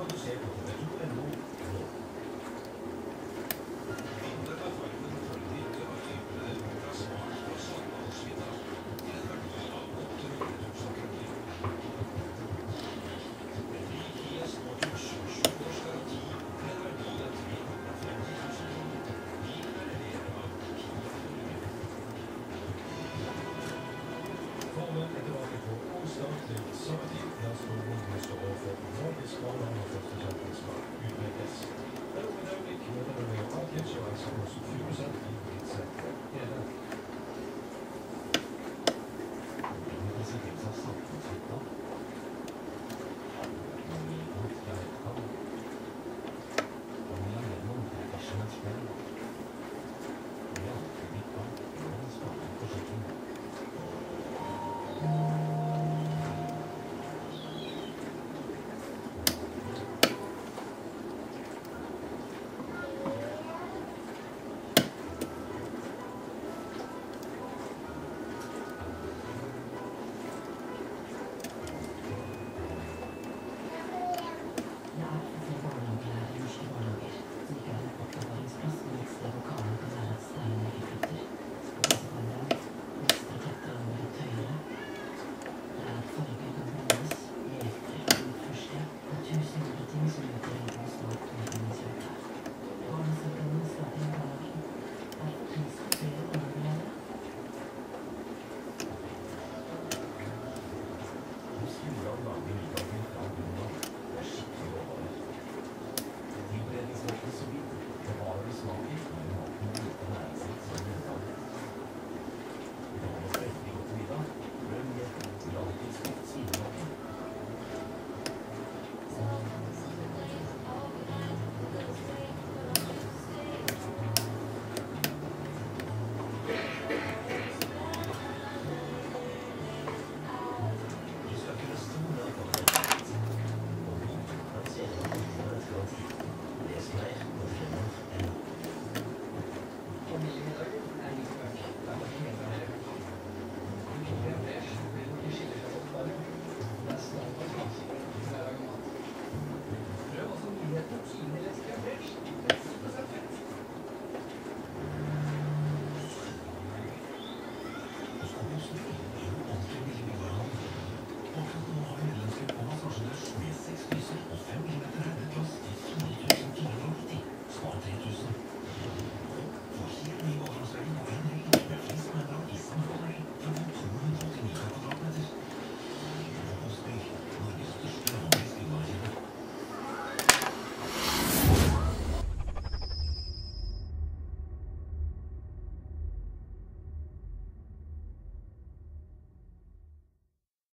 kan du se på TV2.no nå.